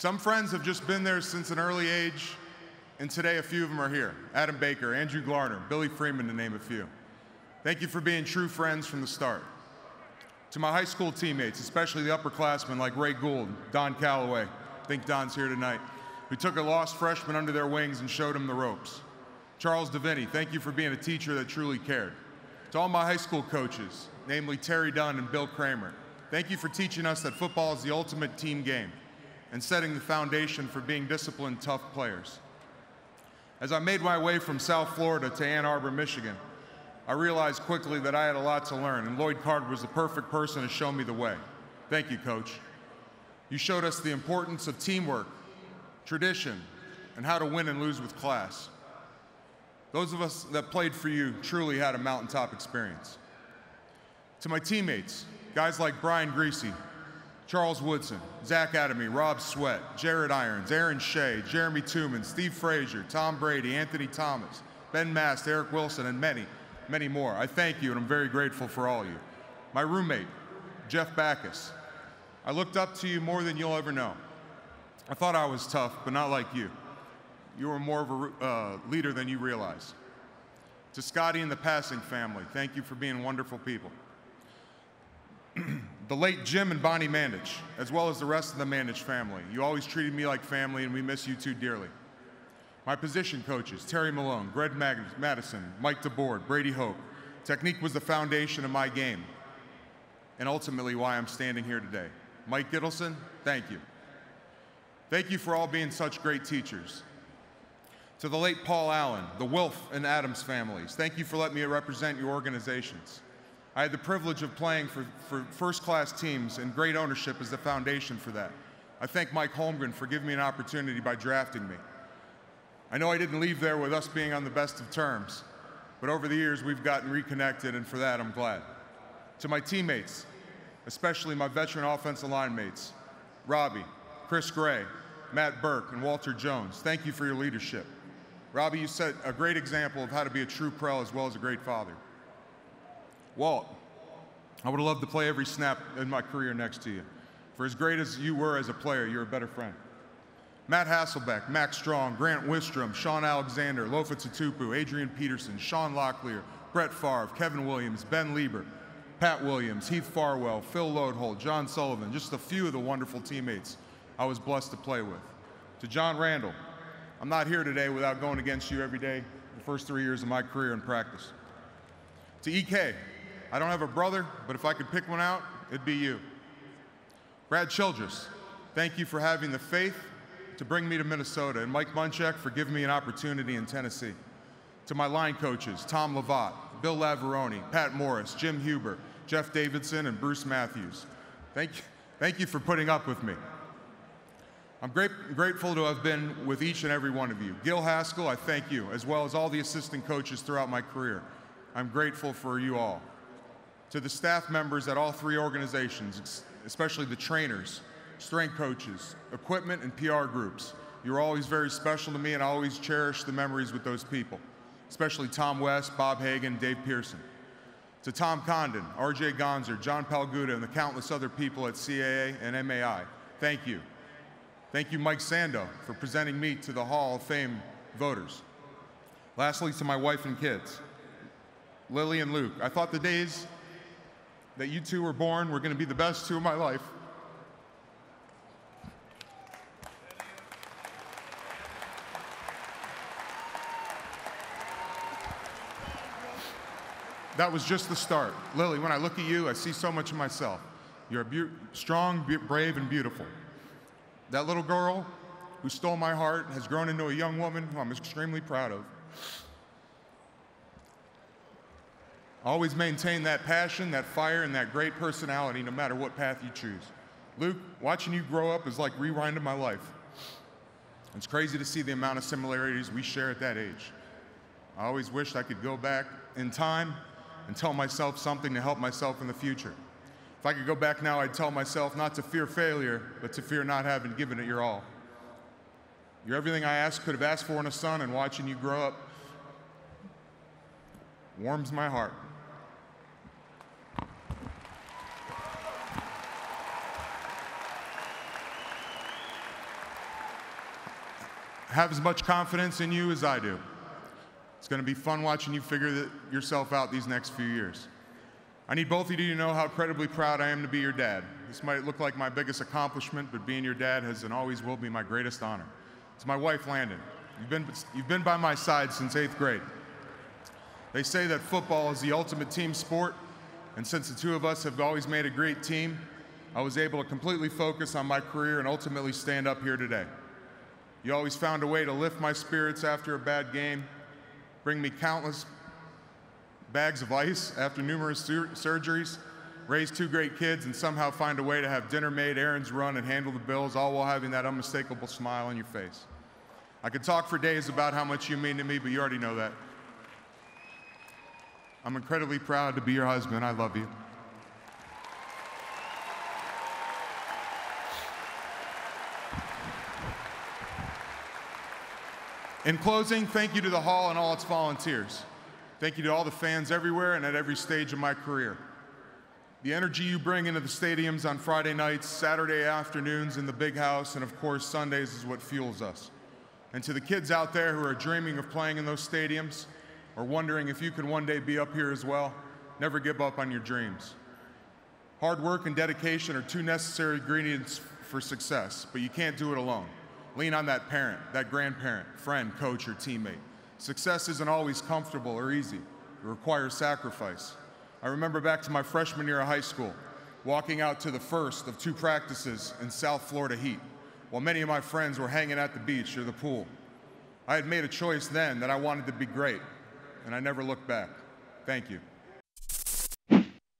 Some friends have just been there since an early age, and today a few of them are here. Adam Baker, Andrew Glarner, Billy Freeman, to name a few. Thank you for being true friends from the start. To my high school teammates, especially the upperclassmen like Ray Gould, Don Calloway, I think Don's here tonight, who took a lost freshman under their wings and showed him the ropes. Charles Deviney, thank you for being a teacher that truly cared. To all my high school coaches, namely Terry Dunn and Bill Kramer, thank you for teaching us that football is the ultimate team game and setting the foundation for being disciplined, tough players. As I made my way from South Florida to Ann Arbor, Michigan, I realized quickly that I had a lot to learn, and Lloyd Carr was the perfect person to show me the way. Thank you, Coach. You showed us the importance of teamwork, tradition, and how to win and lose with class. Those of us that played for you truly had a mountaintop experience. To my teammates, guys like Brian Griese, Charles Woodson, Zach Adami, Rob Sweat, Jarrett Irons, Aaron Shea, Jerame Tuman, Steve Frazier, Tom Brady, Anthony Thomas, Ben Mast, Eric Wilson, and many, many more. I thank you, and I'm very grateful for all of you. My roommate, Jeff Backus. I looked up to you more than you'll ever know. I thought I was tough, but not like you. You were more of a uh, leader than you realize. To Scotty and the passing family, thank you for being wonderful people. The late Jim and Bonnie Mandich, as well as the rest of the Mandich family. You always treated me like family, and we miss you too dearly. My position coaches, Terry Malone, Greg Mattison, Mike DeBord, Brady Hoke. Technique was the foundation of my game, and ultimately why I'm standing here today. Mike Gittleson, thank you. Thank you for all being such great teachers. To the late Paul Allen, the Wilf and Adams families, thank you for letting me represent your organizations. I had the privilege of playing for, for first-class teams, and great ownership is the foundation for that. I thank Mike Holmgren for giving me an opportunity by drafting me. I know I didn't leave there with us being on the best of terms, but over the years we've gotten reconnected, and for that I'm glad. To my teammates, especially my veteran offensive line mates, Robbie, Chris Gray, Matt Burke, and Walter Jones, thank you for your leadership. Robbie, you set a great example of how to be a true pro as well as a great father. Walt, I would have loved to play every snap in my career next to you. For as great as you were as a player, you're a better friend. Matt Hasselbeck, Mack Strong, Grant Wistrom, Shaun Alexander, Lofa Tatupu, Adrian Peterson, Sean Locklear, Brett Favre, Kevin Williams, Ben Leber, Pat Williams, Heath Farwell, Phil Loadholt, John Sullivan, just a few of the wonderful teammates I was blessed to play with. To John Randle, I'm not here today without going against you every day the first three years of my career in practice. To EK, I don't have a brother, but if I could pick one out, it'd be you. Brad Childress, thank you for having the faith to bring me to Minnesota, and Mike Munchak for giving me an opportunity in Tennessee. To my line coaches, Tom Lovat, Bill Laveroni, Pat Morris, Jim Hueber, Jeff Davidson, and Bruce Matthews. Thank you, thank you for putting up with me. I'm great, grateful to have been with each and every one of you. Gil Haskell, I thank you, as well as all the assistant coaches throughout my career. I'm grateful for you all. To the staff members at all three organizations, especially the trainers, strength coaches, equipment, and PR groups, you're always very special to me, and I always cherish the memories with those people, especially Tom West, Bob Hagan, Dave Pearson. To Tom Condon, RJ Gonzer, John Palguda, and the countless other people at CAA and MAI, thank you. Thank you, Mike Sando, for presenting me to the Hall of Fame voters. Lastly, to my wife and kids, Lily and Luke. I thought the days that you two were born were going to be the best two of my life. That was just the start. Lily, when I look at you, I see so much of myself. You're strong, brave, and beautiful. That little girl who stole my heart has grown into a young woman who I'm extremely proud of. Always maintain that passion, that fire, and that great personality no matter what path you choose. Luke, watching you grow up is like rewinding my life. It's crazy to see the amount of similarities we share at that age. I always wished I could go back in time and tell myself something to help myself in the future. If I could go back now, I'd tell myself not to fear failure, but to fear not having given it your all. You're everything I asked, could have asked for in a son, and watching you grow up warms my heart. Have as much confidence in you as I do. It's going to be fun watching you figure yourself out these next few years. I need both of you to know how incredibly proud I am to be your dad. This might look like my biggest accomplishment, but being your dad has and always will be my greatest honor. It's my wife, Landon. You've been, you've been by my side since eighth grade. They say that football is the ultimate team sport, and since the two of us have always made a great team, I was able to completely focus on my career and ultimately stand up here today. You always found a way to lift my spirits after a bad game, bring me countless bags of ice after numerous sur surgeries, raise two great kids, and somehow find a way to have dinner made, errands run, and handle the bills, all while having that unmistakable smile on your face. I could talk for days about how much you mean to me, but you already know that. I'm incredibly proud to be your husband. I love you. In closing, thank you to the Hall and all its volunteers. Thank you to all the fans everywhere and at every stage of my career. The energy you bring into the stadiums on Friday nights, Saturday afternoons in the big house, and of course Sundays is what fuels us. And to the kids out there who are dreaming of playing in those stadiums or wondering if you can one day be up here as well, never give up on your dreams. Hard work and dedication are two necessary ingredients for success, but you can't do it alone. Lean on that parent, that grandparent, friend, coach, or teammate. Success isn't always comfortable or easy. It requires sacrifice. I remember back to my freshman year of high school, walking out to the first of two practices in South Florida heat, while many of my friends were hanging at the beach or the pool. I had made a choice then that I wanted to be great, and I never looked back. Thank you.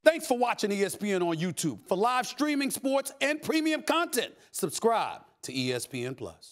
Thanks for watching ESPN on YouTube. For live streaming sports and premium content, subscribe to ESPN Plus.